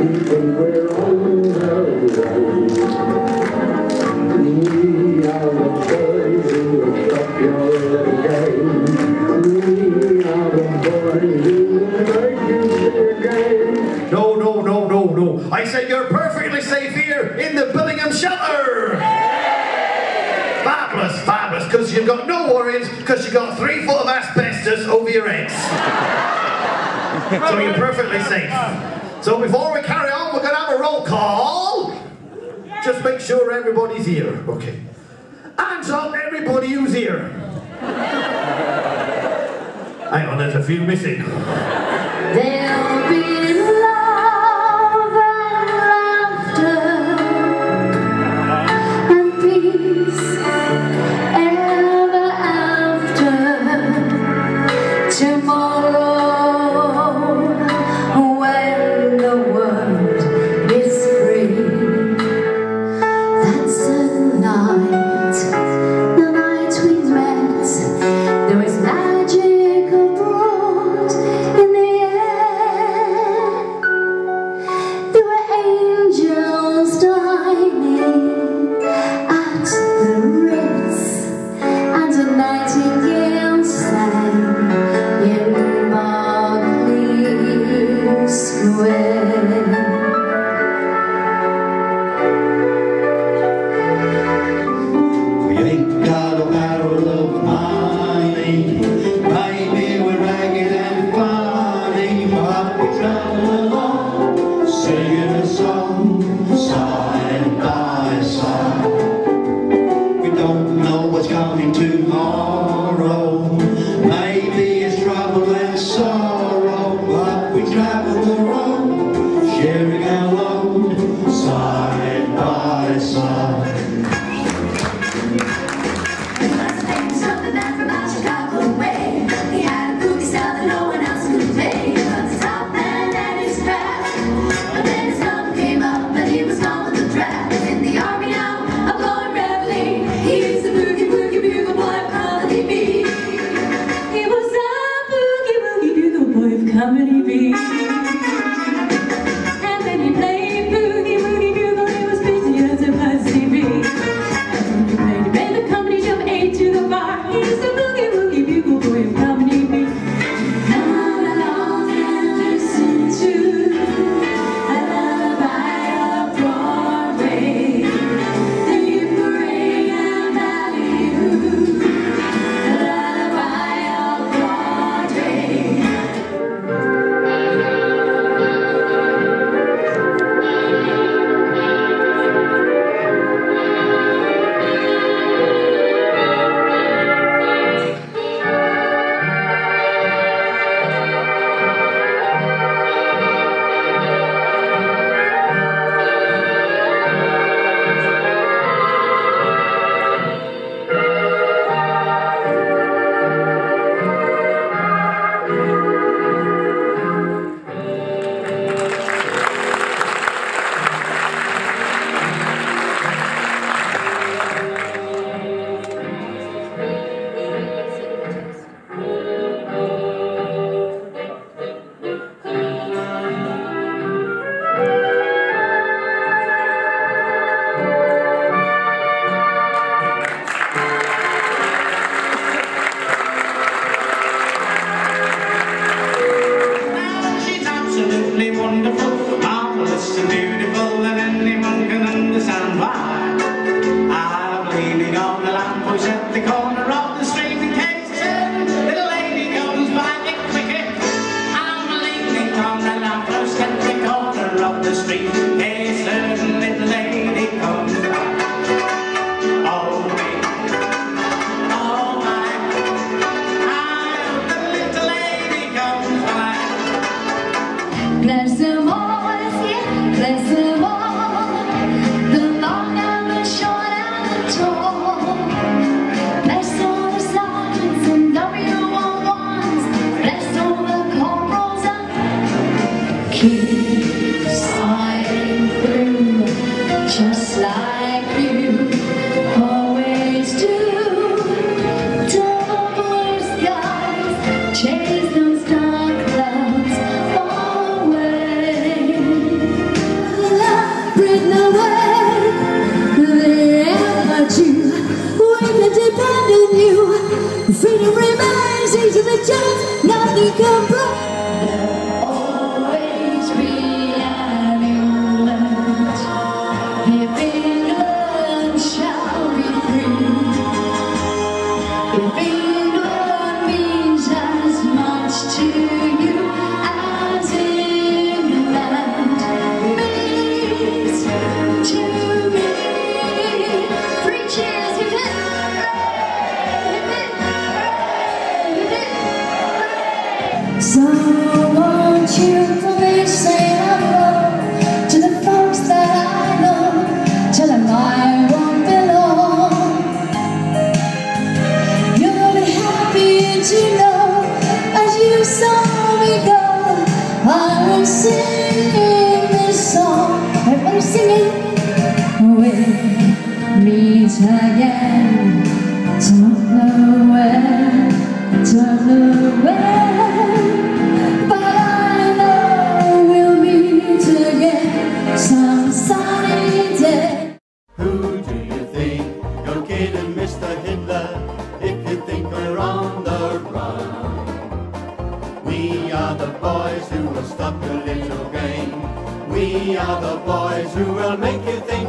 even we're on the road. I said you're perfectly safe here in the Billingham shelter. Yeah. Fabulous, fabulous, because you've got no worries, because you've got three foot of asbestos over your eggs. so you're perfectly safe. So before we carry on, we're going to have a roll call. Just make sure everybody's here. Okay. Hands up, everybody who's here. Hang on, there's a few missing. There'll be travel around. just like you always do. Double skies, chase those dark clouds away. Love, the aperture. We can depend on you. Freedom remains easy to. Nothing can break. Hip. Are the boys who will make you think